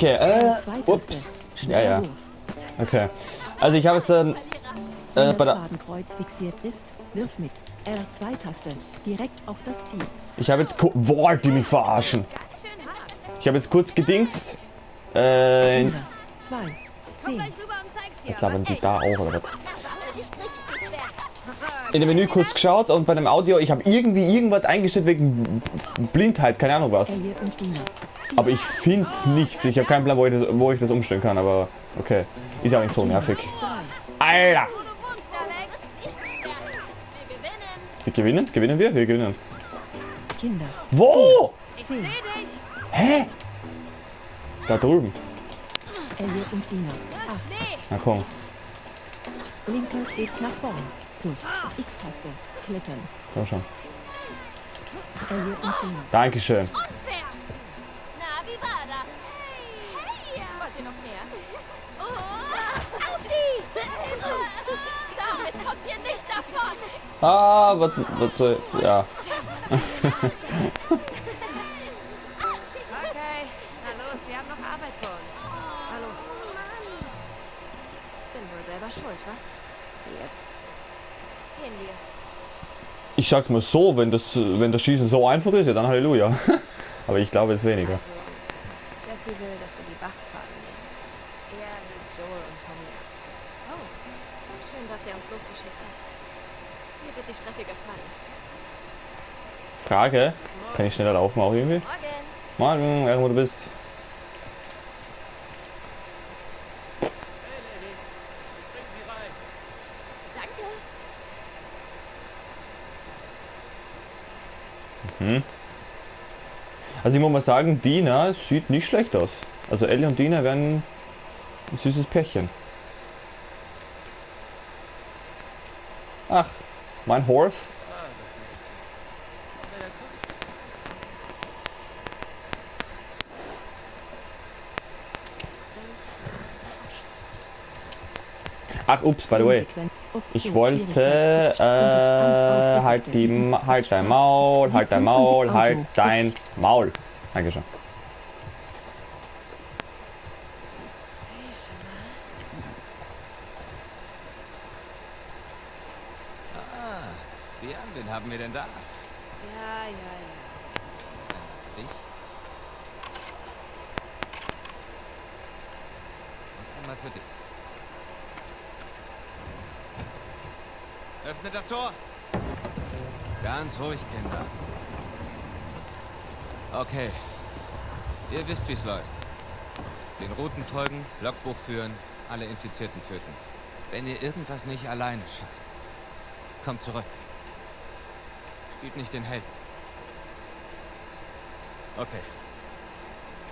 Okay, äh, ups. Ja, ja. Okay. Also ich habe jetzt dann äh, bei der Fadenkreuz fixiert ist, wirf mit R2-Taste direkt auf das Ziel. Ich habe jetzt Wollt die mich verarschen? Ich habe jetzt kurz gedingst. Äh, in, Kinder. 2, 10. Gleich rüber und zeig's dir. jetzt labern die da auch oder was? In dem Menü kurz geschaut und bei dem Audio, ich habe irgendwie irgendwas eingestellt wegen Blindheit, keine Ahnung was. Aber ich finde nichts. Ich habe keinen Plan, wo ich, das, wo ich das umstellen kann, aber okay. Ist ja auch nicht so nervig. 3, Alter! Wir gewinnen. Wir gewinnen? Gewinnen wir? Wir gewinnen. Kinder. Wo? 10. Seh dich. Hä? Da drüben. Ellie und Dina. 8. Schnee. Na komm. Linker Stick nach vorn. Plus X-Taste. Klettern. Komm schon. Ellie und. Dankeschön. Ihr noch mehr? Oh. Auf sie. Damit kommt ihr nicht davon. Ah, was, was soll, ja. Okay, na los, wir haben noch Arbeit vor uns. Na los. Bin wohl selber schuld, was? Gehen wir. Ich sag's mal so, wenn das, wenn das Schießen so einfach ist, ja dann Halleluja. Aber ich glaube es weniger. Also, Jesse will, dass wir die Bachpfade nehmen. Er löst Joel und Tommy ab. Oh. Schön, dass er uns losgeschickt hat. Strecke gefallen. Frage, kann ich schneller laufen auch irgendwie? Morgen. Morgen, irgendwo du bist. Danke. Also ich muss mal sagen, Dina sieht nicht schlecht aus. Also Ellie und Dina werden ein süßes Pärchen. Ach, mein Horse. Ach, ups, by the way. Ich wollte, äh, halt, die, halt dein Maul, halt dein Maul, halt dein Maul. Dankeschön. Hey, Schimmer. Ah, sieh an, wen haben wir denn da? Ja, ja, ja. Für dich. Und einmal für dich. Öffnet das Tor! Ganz ruhig, Kinder. Okay. Ihr wisst, wie es läuft. Den Routen folgen, Logbuch führen, alle Infizierten töten. Wenn ihr irgendwas nicht alleine schafft, kommt zurück. Spielt nicht den Helden. Okay.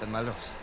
Dann mal los.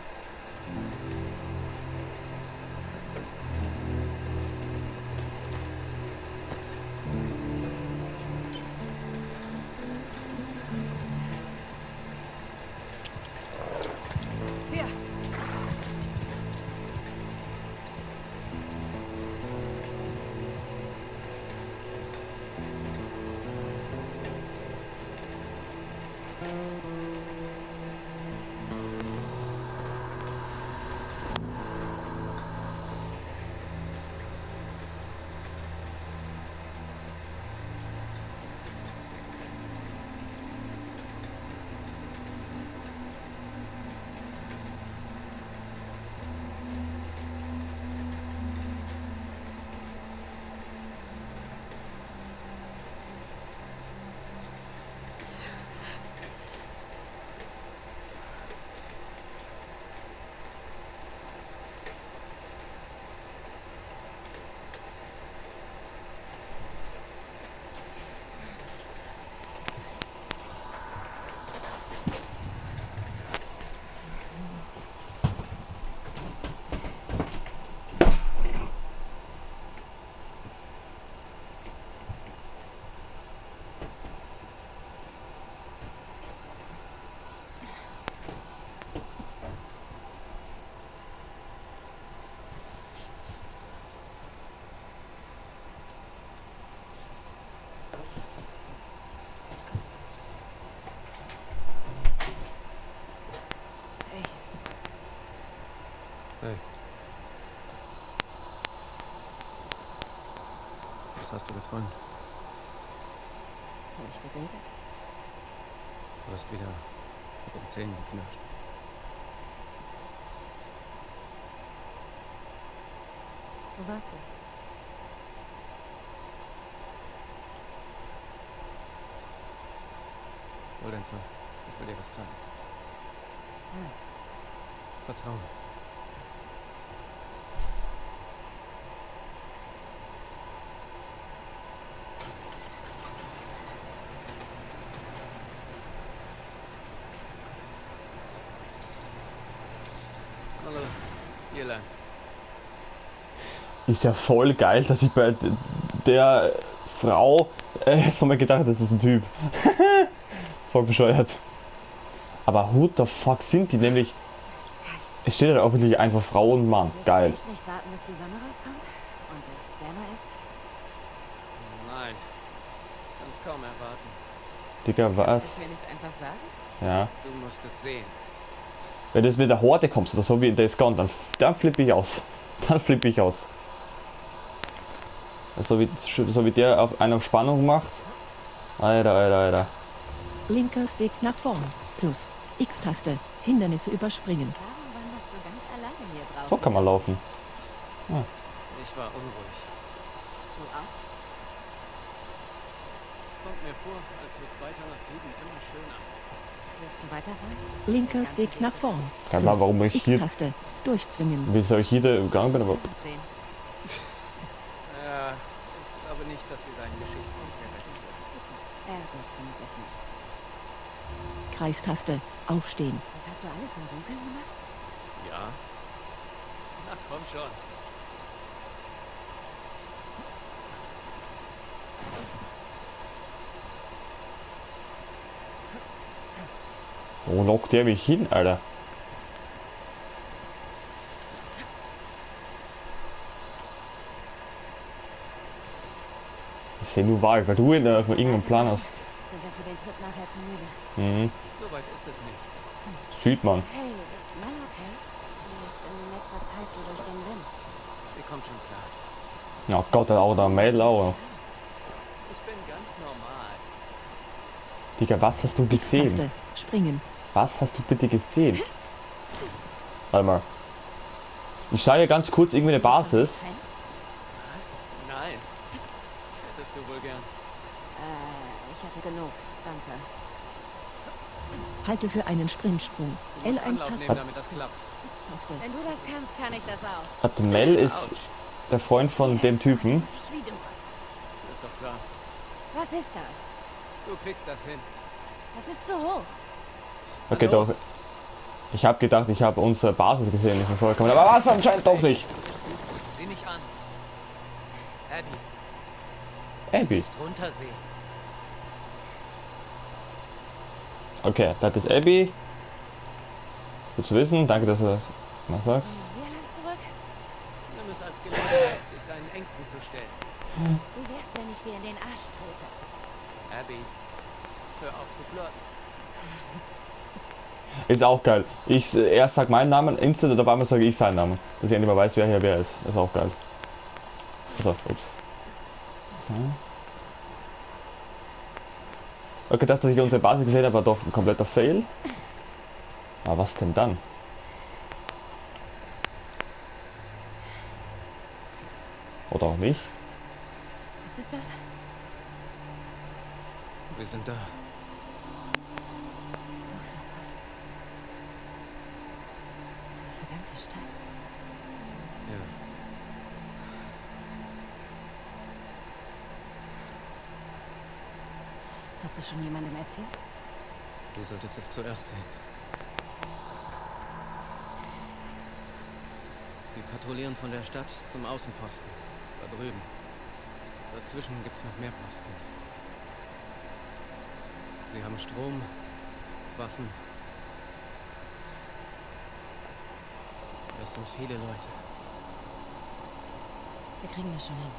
Geträumt? Habe ich geredet? Du hast wieder mit den Zähnen geknirscht. Wo warst du? Hol dein Zeug. Ich will dir was zeigen. Was? Vertrauen. Na los, hier lang. Ist ja voll geil, dass ich bei der Frau äh, jetzt haben wir gedacht, das ist ein Typ. voll bescheuert. Aber who the fuck sind die nämlich? Es steht ja auch wirklich einfach Frau und Mann. Willst Geil. du echt nicht warten, bis die Sonne rauskommt? Und es wärmer ist? Nein. Kann's kaum erwarten. Digga, du was? es mir nicht einfach sagen? Ja. Du musst es sehen. Wenn du jetzt mit der Horde kommst oder so wie in Days Gone, dann, dann flippe ich aus. Dann flippe ich aus. So wie, so wie der auf einer Spannung macht. Alter, alter, alter. Linker Stick nach vorn. Plus. X-Taste. Hindernisse überspringen. Warum wanderst du ganz alleine hier draußen? So kann man laufen. Ich war unruhig. Du auch? Kommt mir vor, als wird's weiter nach Süden immer schöner. Willst du weiterfahren? Linker Stick nach vorn. Kein Plan, warum ich hier, X-Taste. Durchzwingen. wieso ich hier gegangen bin, aber Sehen. Ja, ich glaube nicht, dass sie seinen Geschichten sehr recht sind. Ja, gut, vermutlich nicht. Kreistaste. Aufstehen. Das hast du alles im Dunkeln gemacht? Ja? Na komm schon. Wo lockt der mich hin, Alter? Ich sehe nur vage, weil du in der, irgendeinen Plan hast. Sind wir für den Trip nachher zu müde? Mhm. So weit ist es nicht. Sieht man. Hey, ist Mel okay? Die ist in letzter Zeit so durch den Wind. Ihr kommt schon klar. Ja Gott, auch der Mädel auch. Ich bin ganz normal. Digga, was hast du gesehen? Springen. Was hast du bitte gesehen? Warte mal. Ich sah ja ganz kurz irgendwie eine Basis. Was? Nein. Hättest du wohl gern. Äh, ich hatte genug. Danke. Halte für einen Sprintsprung. Du musst Anlauf nehmen, L1-Taste. damit das klappt. X-Taste. Wenn du das kannst, kann ich das auch. Hat Mel ist der Freund von dem Typen. Was ist das? Du kriegst das hin. Das ist zu hoch. Okay, doch. Ich habe gedacht, ich habe unsere Basis gesehen, nicht vollkommen. Aber was anscheinend doch nicht. Sieh mich an. Abby, Abby. nicht runtersehen. Okay, das ist Abby. Gut zu wissen. Danke, dass du das mal sagst. Nimm es als Gelegenheit, dich deinen Ängsten zu stellen. Wie wär's, wenn ich dir in den Arsch trete? Abby, hör auf zu flirten. Ist auch geil. Ich erst sag meinen Namen, instant und auf einmal sage ich seinen Namen. Dass ich endlich mal weiß, wer hier wer ist. Ist auch geil. So, ups. Okay. Okay, das, dass ich unsere Basis gesehen habe, war doch ein kompletter Fail. Aber was denn dann? Oder auch nicht? Was ist das? Wir sind da. Großer Gott. Eine verdammte Stadt. Ja. Hast du schon jemandem erzählt? Du solltest es zuerst sehen. Sie patrouillieren von der Stadt zum Außenposten. Da drüben. Dazwischen gibt's noch mehr Posten. Sie haben Strom, Waffen. Das sind viele Leute. Wir kriegen das schon hin.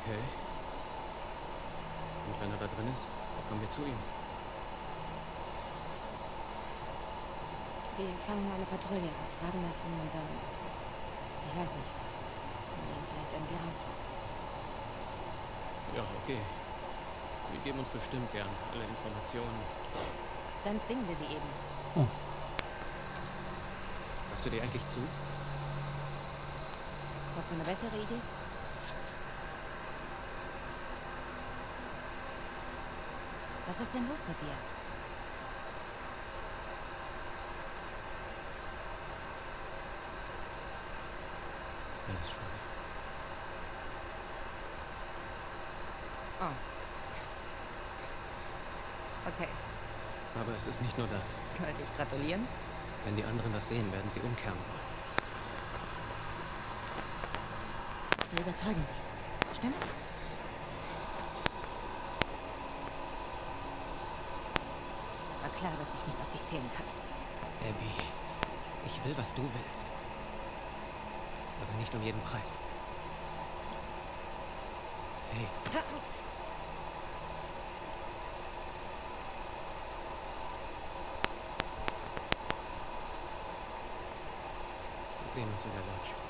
Okay. Wenn er da drin ist, kommen wir zu ihm. Wir fangen eine Patrouille auf, fragen nach ihm und dann... Ich weiß nicht. Wir ihn vielleicht irgendwie rausholen. Ja, okay. Wir geben uns bestimmt gern alle Informationen. Dann zwingen wir sie eben. Hörst du dir eigentlich zu? Hast du eine bessere Idee? Was ist denn los mit dir? Alles schon. Oh. Okay. Aber es ist nicht nur das. Sollte ich gratulieren? Wenn die anderen das sehen, werden sie umkehren wollen. Wir überzeugen sie. Stimmt's? Klar, dass ich nicht auf dich zählen kann. Abby, ich will, was du willst. Aber nicht um jeden Preis. Hey, wir sehen uns in der Lodge.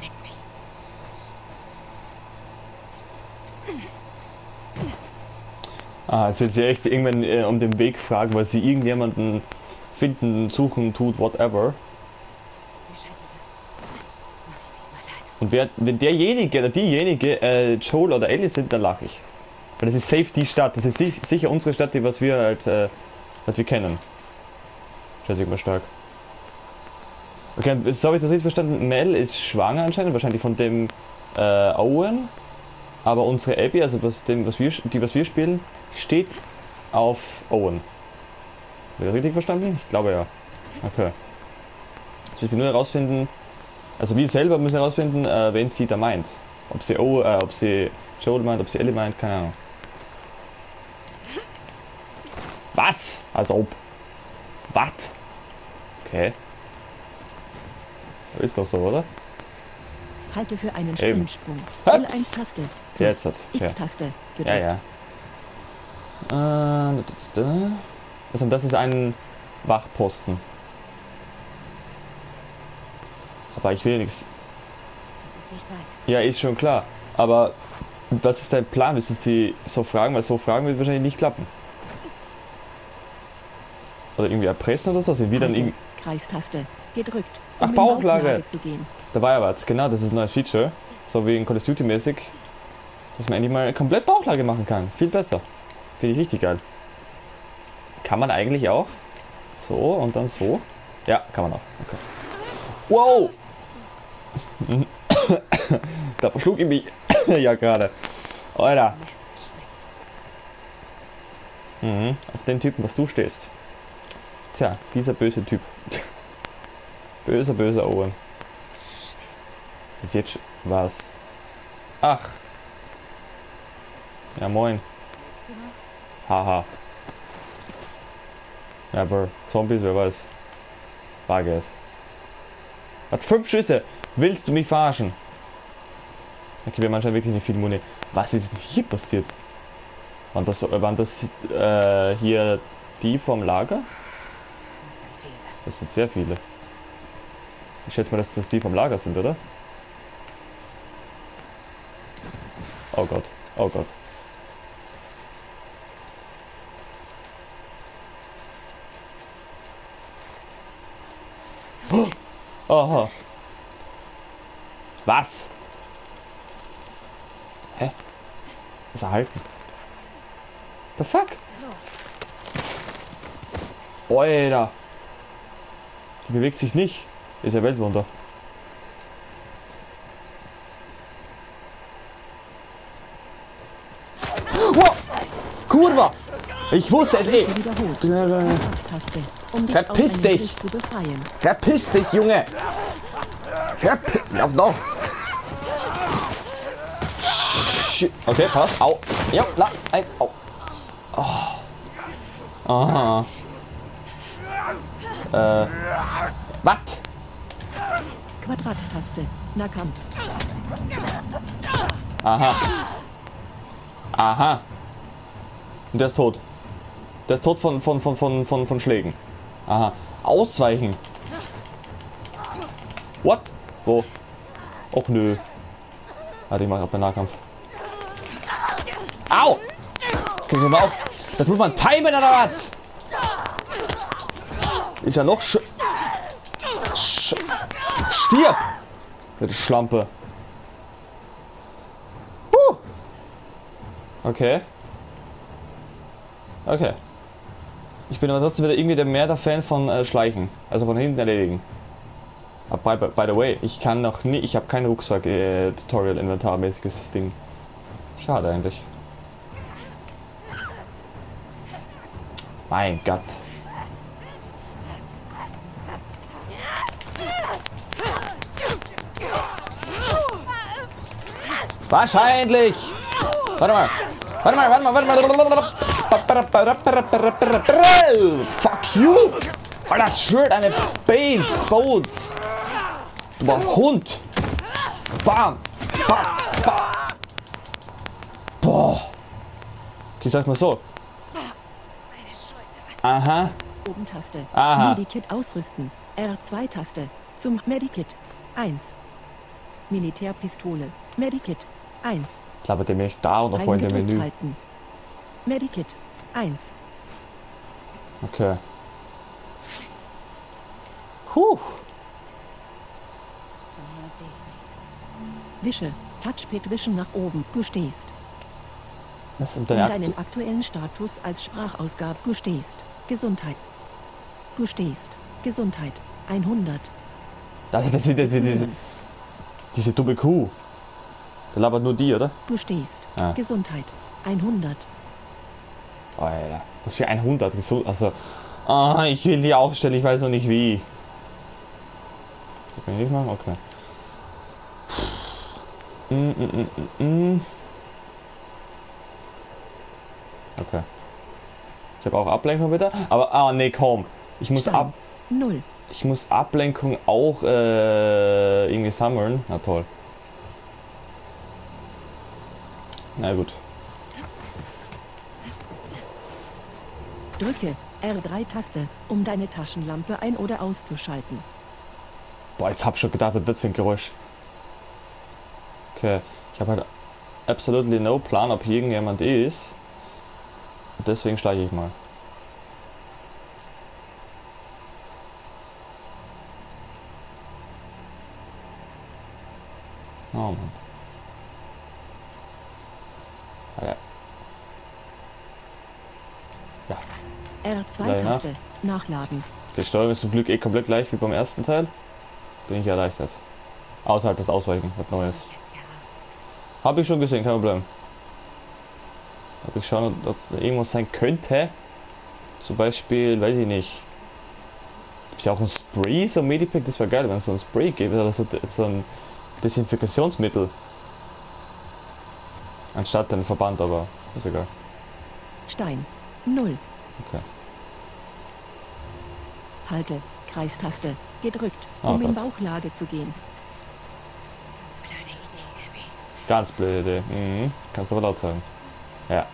Leck mich. Ah, also jetzt echt irgendwann äh, um den Weg fragen, weil sie irgendjemanden finden, suchen, tut, whatever. Und wer, wenn derjenige oder diejenige äh, Joel oder Ellie sind, dann lache ich. Weil das ist safe die Stadt. Das ist sich, sicher unsere Stadt, die was wir halt, äh, was wir kennen. Schätze ich mal stark. Okay, so habe ich das richtig verstanden. Mel ist schwanger anscheinend, wahrscheinlich von dem äh, Owen. Aber unsere Abby, also was, dem, was wir, die was wir spielen, steht auf Owen. Habe ich das richtig verstanden? Ich glaube ja. Okay. Jetzt müssen wir nur herausfinden, also wir selber müssen herausfinden, äh, wen sie da meint. Ob sie o, äh, ob sie Joel meint, ob sie Ellie meint, keine Ahnung. Was? Als ob. Was? Okay. Ist doch so, oder? Halte für einen Eben. Hups. L1-Taste. Jetzt hat. Ja. X-Taste. gedrückt. Ja, ja. Äh. Also das ist ein Wachposten. Aber ich will nichts. Das ist nicht weit. Ja, ist schon klar. Aber was ist dein Plan? Willst du sie so fragen? Weil so fragen wird wahrscheinlich nicht klappen. Oder irgendwie erpressen oder so? Sind wir dann irgendwie. Kreistaste. Gedrückt. Ach, in Bauchlage. Da war ja was. Genau, das ist ein neues Feature. So wie in Call of Duty mäßig. Dass man endlich mal komplett Bauchlage machen kann. Viel besser. Finde ich richtig geil. Kann man eigentlich auch. So und dann so. Ja, kann man auch. Okay. Wow! da verschlug ich mich ja gerade. Alter. Mhm, auf den Typen, was du stehst. Tja, dieser böse Typ. böser, böser Owen. Was ist jetzt was? Ach. Ja, moin. Haha. Ja, aber Zombies, wer weiß. Es. Hat fünf Schüsse. Willst du mich verarschen? Okay, wir haben anscheinend wirklich nicht viel Muni. Was ist denn hier passiert? Waren das, waren das äh, hier die vom Lager? Das sind viele. Das sind sehr viele. Ich schätze mal, dass das die vom Lager sind, oder? Oh Gott. Oh Gott. Aha. Was? Hä? Was erhalten? The fuck? Alter. Die bewegt sich nicht. Ist ja Weltwunder. Wow. Kurva! Ich wusste es eh! Um dich Verpiss dich. Zu befreien. Verpiss dich, Junge! Verpiss... Lauf doch! Okay, passt. Au. Ja, la, ein, au. Oh. Aha. Äh. Was? Quadrattaste. Nahkampf. Aha. Aha. Und der ist tot. Der ist tot von, von, von, von, von, von Schlägen. Aha. Ausweichen. What? Wo? Och nö. Warte, ich mach ab den Nahkampf. Au! Das krieg ich mal auf. Das muss man timen oder was? Ist ja noch sch... sch stirb! Du Schlampe. Huh. Okay. Okay. Ich bin aber trotzdem wieder irgendwie der mehr der Fan von äh, Schleichen. Also von hinten erledigen. Aber by, by the way, ich kann noch nie, ich habe kein Rucksack äh, Tutorial Inventarmäßiges Ding. Schade eigentlich. Mein Gott. Wahrscheinlich. Warte mal. Warte mal, warte mal, warte mal. Fuck you. Alter, Shirt, eine Bates, Boats. Du war Hund. Bam. Bam. Bam. Boah. Okay, ich sag's mal so. Aha. Oben-Taste. Aha. Medikit ausrüsten. R2-Taste. Zum Medikit. 1. Militärpistole. Medikit. 1. Klappert ihr mich da oder vorhin im Eingedrückt Menü? halten. Medikit. 1. Okay. Nichts. Wische. Touchpad wischen nach oben. Du stehst. Was Um deine deinen aktuellen Status als Sprachausgabe. Du stehst. Gesundheit. Du stehst. Gesundheit. 100. Das, das sind diese, diese, diese dumme Kuh. Der labert nur die, oder? Du stehst. Ah. Gesundheit. 100. Alter. Was für 100? Gesund. Also. Ah, ich will die aufstellen, ich weiß noch nicht wie. Kann ich nicht machen? Okay. Mm, mm, mm, mm, mm. Okay. Ich habe auch Ablenkung wieder. Aber, ah, nee, komm. Ich muss Stein. ab. 0. Ich muss Ablenkung auch äh, irgendwie sammeln. Na toll. Na gut. Drücke R3-Taste, um deine Taschenlampe ein- oder auszuschalten. Boah, jetzt hab ich schon gedacht, was das für ein Geräusch. Okay, ich habe halt absolutely no Plan, ob hier irgendjemand ist. Deswegen schleiche ich mal. Oh Mann. R2-Taste, nachladen. die Steuerung ist zum Glück eh komplett gleich wie beim ersten Teil. Bin ich erleichtert. Außerhalb das Ausweichen, was Neues. Habe ich schon gesehen, kein Problem. Ob ich schauen, ob da irgendwas sein könnte. Zum Beispiel, weiß ich nicht. Gibt es ja auch ein Spray, so ein Medipack, das wäre geil, wenn es so ein Spray gibt, oder so, so ein Desinfektionsmittel. Anstatt den Verband, aber ist egal. Stein. 0. Okay. Halte. Kreistaste. Gedrückt, Oh um in Gott. Bauchlage zu gehen. Ganz blöde Idee. Mhm. Kannst du aber laut sagen. Ja.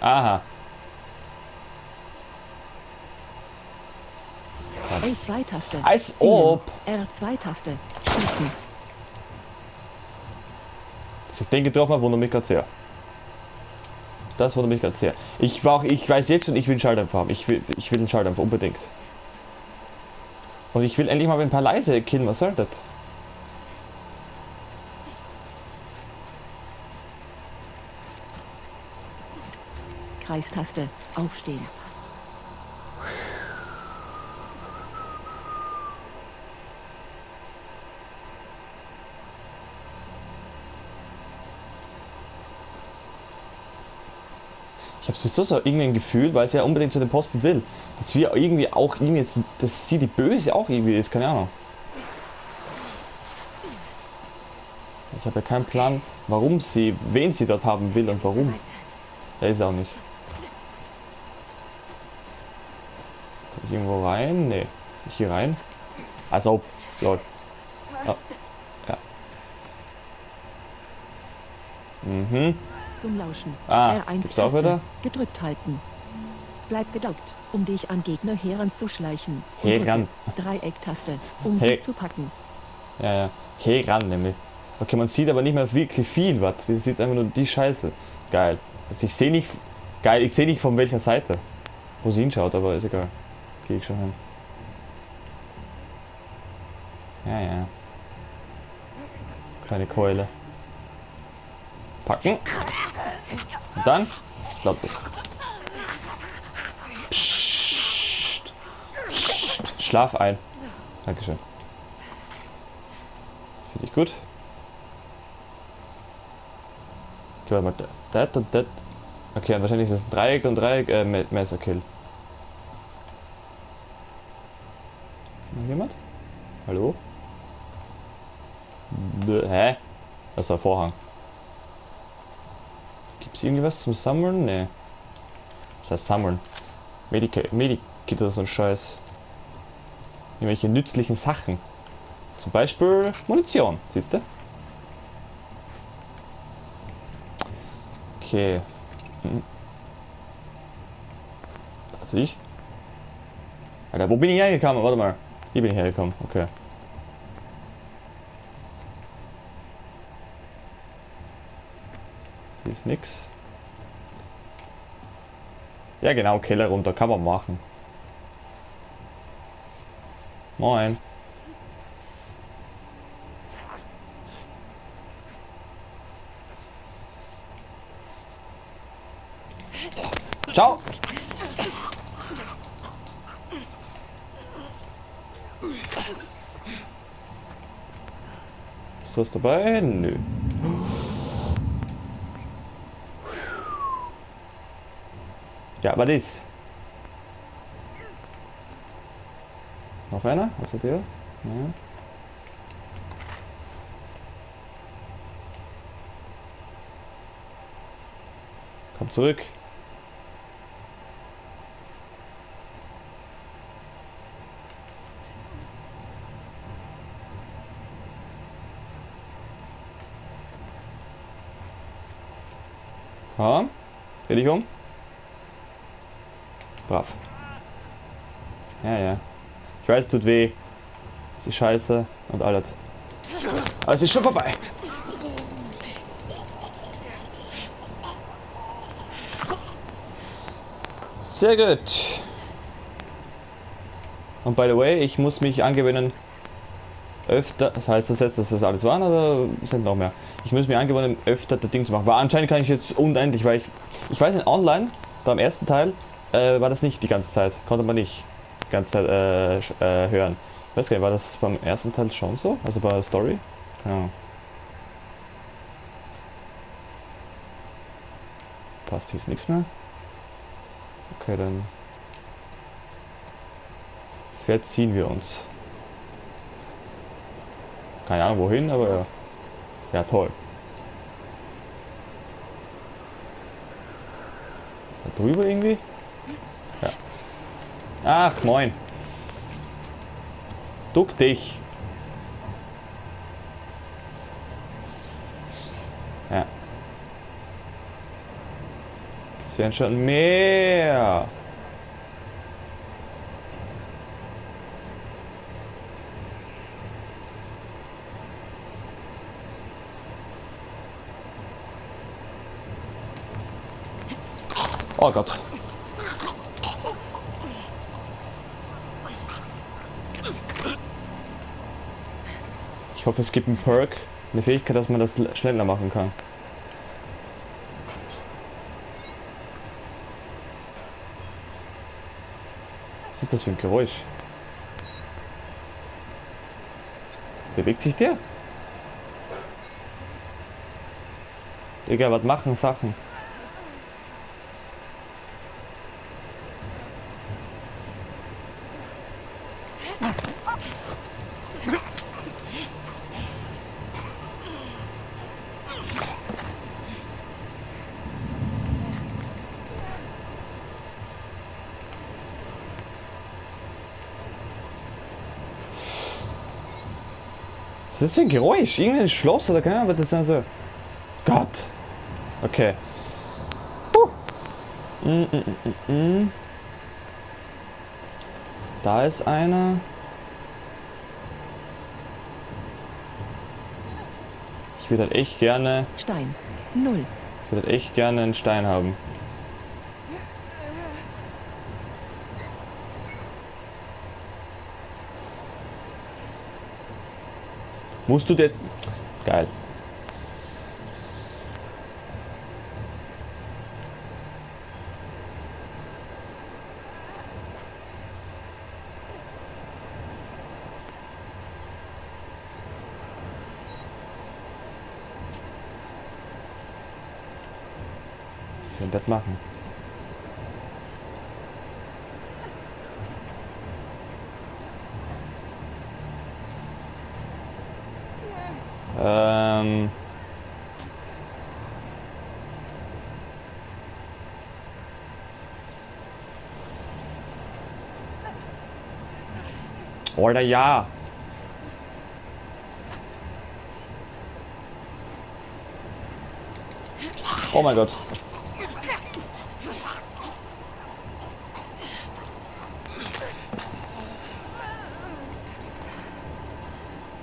Aha. L2-Taste. Als ob. R2-Taste. Schießen. Dass ich den getroffen habe, wundert mich gerade sehr. Das wundert mich gerade sehr. Ich, brauch, ich weiß jetzt schon, ich will einen Schalldämpfer haben. Ich will, ich will einen Schalldämpfer, unbedingt. Und ich will endlich mal ein paar leise killen. Was soll das? Kreistaste. Aufstehen. Ich habe sowieso so irgendwie ein Gefühl, weil sie ja unbedingt zu den Posten will. Dass wir irgendwie auch irgendwie, jetzt- dass sie die Böse auch irgendwie ist, keine Ahnung. Ich habe ja keinen Plan, warum sie, wen sie dort haben will und warum. Der ist auch nicht. Kann ich irgendwo rein? Nee. Nicht hier rein? Also, lol. Ja. ja. Mhm. Zum Lauschen. Ah, R1 gibt's auch Taste. wieder? Gedrückt halten. Bleib gedockt, um dich an Gegner heranzuschleichen. Heran. Dreiecktaste, um Hey. sie zu packen. Ja, ja. Hey, ran nämlich. Okay, man sieht aber nicht mehr wirklich viel was. Man sieht einfach nur die Scheiße. Geil. Also ich sehe nicht. Geil, ich sehe nicht von welcher Seite. Wo sie hinschaut, aber ist egal. Gehe ich schon hin. Ja, ja. Kleine Keule. Packen. Und dann. Glaubt es. Psst. Psst. Schlaf ein. Dankeschön. Finde ich gut. Okay, warte mal. Das und das. Okay, wahrscheinlich ist es ein Dreieck und Dreieck, äh, Me- Messerkill. Ist noch jemand? Hallo? Bäh, Hä? Das der Vorhang. Gibt's irgendwas zum Sammeln? Nee. Das heißt Sammeln. Medikit, Medikit oder so ein Scheiß. Irgendwelche nützlichen Sachen. Zum Beispiel Munition, siehst du? Okay. Hm. Also ich? Alter, wo bin ich hergekommen? Warte mal. Hier bin ich hergekommen. Okay. Hier ist nix. Ja genau, Keller runter. Kann man machen. Moin. Ciao. Ist was dabei? Nö. Ja, aber das. Ist noch einer? Außer der? Ja. Komm zurück. Komm. Dreh dich um. Brav. Ja, ja. Ich weiß, es tut weh. Es ist scheiße und alles. Aber es ist schon vorbei. Sehr gut. Und by the way, ich muss mich angewöhnen, öfter, das heißt das jetzt, dass das alles waren oder sind noch mehr? Ich muss mir angewöhnen, öfter das Ding zu machen. Weil anscheinend kann ich jetzt unendlich, weil ich, ich weiß in online, beim ersten Teil, äh, war das nicht die ganze Zeit. Konnte man nicht die ganze Zeit äh, äh, hören. Weiß gar nicht, war das beim ersten Teil schon so? Also bei der Story? Ja. Passt hier nichts mehr. Okay, dann verziehen wir uns. Keine Ahnung wohin, aber ja. Ja, toll. Da drüber irgendwie? Ach, moin. Duck dich. Ja. Es werden schon mehr. Oh Gott. Ich hoffe, es gibt einen Perk, eine Fähigkeit, dass man das schneller machen kann. Was ist das für ein Geräusch? Bewegt sich der? Digga, was machen Sachen? Was ist das für ein Geräusch? Irgendein Schloss oder keine Ahnung, was das sein soll. Gott. Okay. Puh. Mm, mm, mm, mm. Da ist einer. Ich würde halt echt gerne, Stein. Null. ich würde halt echt gerne einen Stein haben. Musst du jetzt... Geil. Was soll das machen? Oder ja. Oh mein Gott.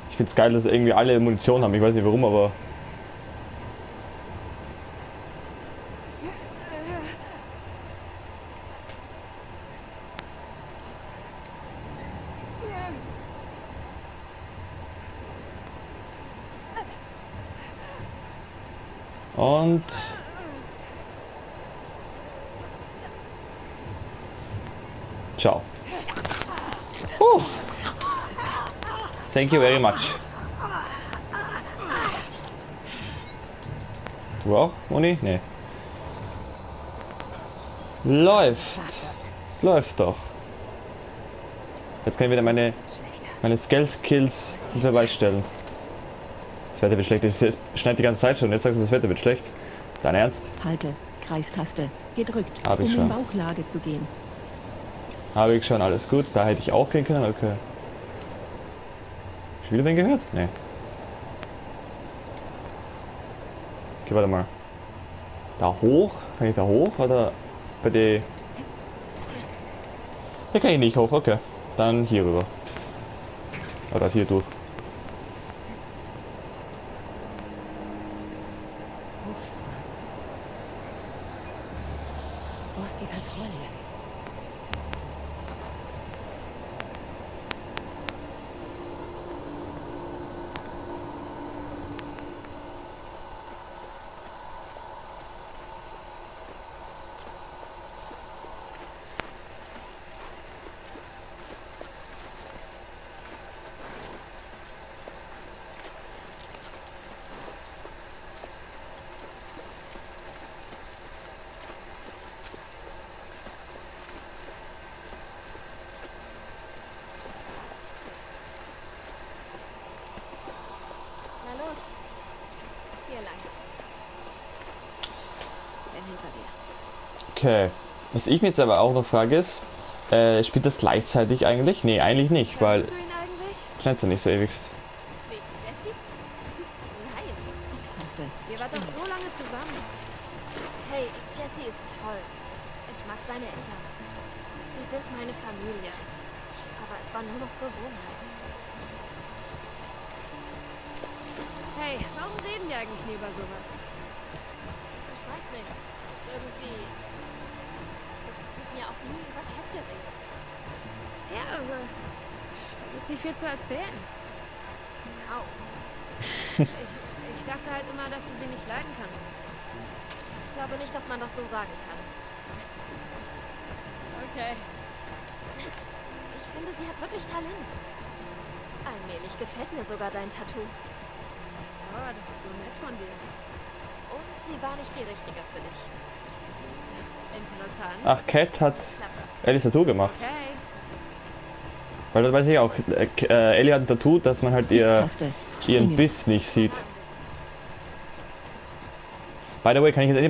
Ich find's geil, dass irgendwie alle Munition haben. Ich weiß nicht warum, aber. Und. Ciao. Huh. Thank you very much. Du auch, Moni? Nee. Läuft. Läuft doch. Jetzt kann ich wieder meine, meine Skills Skills unter Beweis stellen. Das Wetter wird schlecht. Es es schneit die ganze Zeit schon. Jetzt sagst du, das Wetter wird schlecht. Dein Ernst? Halte. Kreistaste. Gedrückt, Hab ich um schon. in Bauchlage zu gehen. Habe ich schon, alles gut. Da hätte ich auch gehen können, okay. Schon wieder wen gehört? Nee. Okay, warte mal. Da hoch? Kann ich da hoch? Oder bei der... Hier kann ich nicht hoch, okay. Dann hier rüber. Oder hier durch. Hufspuren. Wo ist die Patrouille? Na los. Hier lang. Bin hinter dir. Okay. Was ich mir jetzt aber auch noch frage ist, äh, spielt das gleichzeitig eigentlich? Nee, eigentlich nicht, weil... Kennst du ihn eigentlich? Schnellst du nicht so ewig. Wegen? Nein. X-Taste. Ihr wart doch so lange zusammen. Hey, Jesse ist toll. Ich mag seine Eltern. Sie sind meine Familie. Aber es war nur noch Gewohnheit. Hey, warum reden wir eigentlich nie über sowas? Ich weiß nicht. Es ist irgendwie... Mir auch nie über Cat geredet. Ja, aber... Da gibt nicht viel zu erzählen. Au. ich, ich dachte halt immer, dass du sie nicht leiden kannst. Ich glaube nicht, dass man das so sagen kann. Okay. Ich finde, sie hat wirklich Talent. Allmählich gefällt mir sogar dein Tattoo. Oh, das ist so nett von dir. Und sie war nicht die richtige für dich. Interessant. Ach, Cat hat. Ellies Tattoo gemacht. Okay. Weil das weiß ich auch. Äh, Ellie hat ein Tattoo, dass man halt ihr, ihren. Biss nicht sieht. By the way, kann ich jetzt